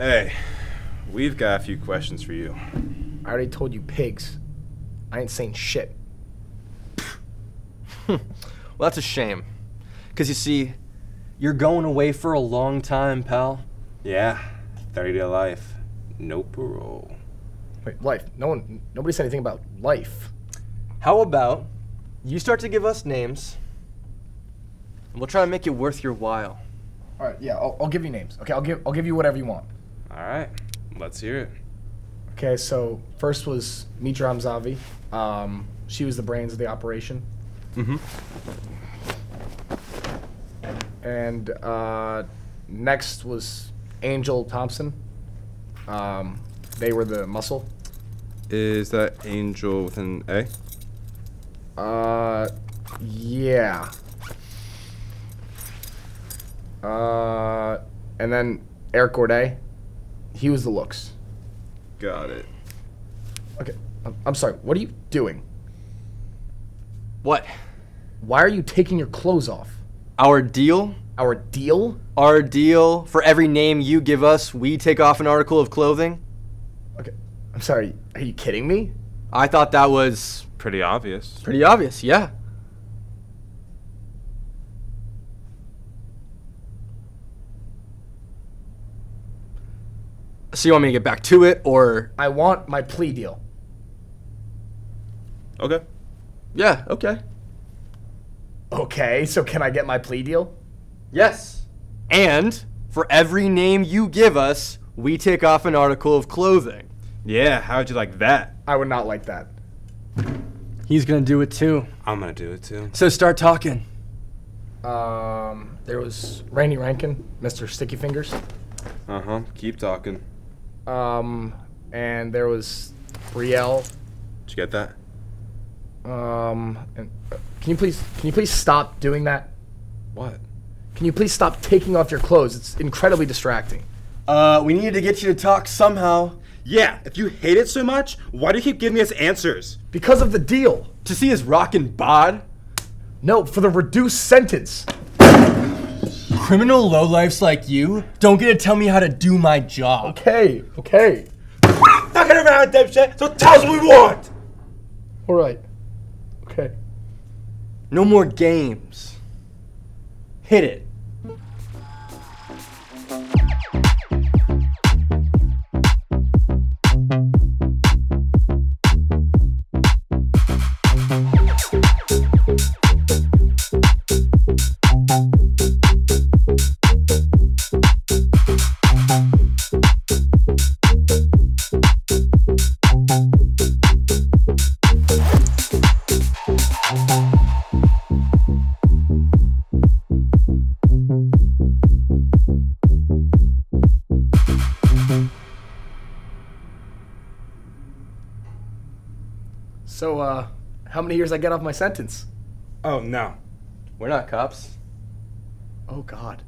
Hey, we've got a few questions for you. I already told you pigs. I ain't saying shit. well, that's a shame. Because you see, you're going away for a long time, pal. Yeah, 30 to life. No parole. Wait, life. No one, nobody said anything about life. How about you start to give us names, and we'll try to make it worth your while. All right, yeah, I'll, I'll give you names. Okay, I'll give, I'll give you whatever you want. All right, let's hear it. Okay, so first was Mitra Hamzavi. Um, she was the brains of the operation. Mm-hmm. And uh, next was Angel Thompson. Um, they were the muscle. Is that Angel with an A? Uh, yeah. Uh, and then Eric Gorday. He was the looks. Got it. Okay, I'm, I'm sorry. What are you doing? What? Why are you taking your clothes off? Our deal? Our deal? Our deal. For every name you give us, we take off an article of clothing? Okay, I'm sorry. Are you kidding me? I thought that was Pretty obvious. pretty obvious, yeah. So you want me to get back to it, or I want my plea deal. Okay. yeah, okay, Okay, so can I get my plea deal? yes. And for every name you give us, we take off an article of clothing. Yeah, how'd you like that? I would not like that. He's gonna do it too. I'm gonna do it too. So start talking. Um, there was Randy Rankin, Mr. Sticky Fingers. Uh huh. Keep talking. Um, and there was Brielle. Did you get that? Um, and uh, can you please can you please stop doing that? What? Can you please stop taking off your clothes? It's incredibly distracting. Uh, we needed to get you to talk somehow. Yeah, if you hate it so much, why do you keep giving us answers? Because of the deal. To see his rockin' bod? No, for the reduced sentence. Criminal lowlifes like you don't get to tell me how to do my job. Okay, okay. Fucking around, dipshit, so tell us what we want! All right. Okay. No more games. Hit it. So, uh, how many years I get off my sentence? Oh no. We're not cops. Oh God.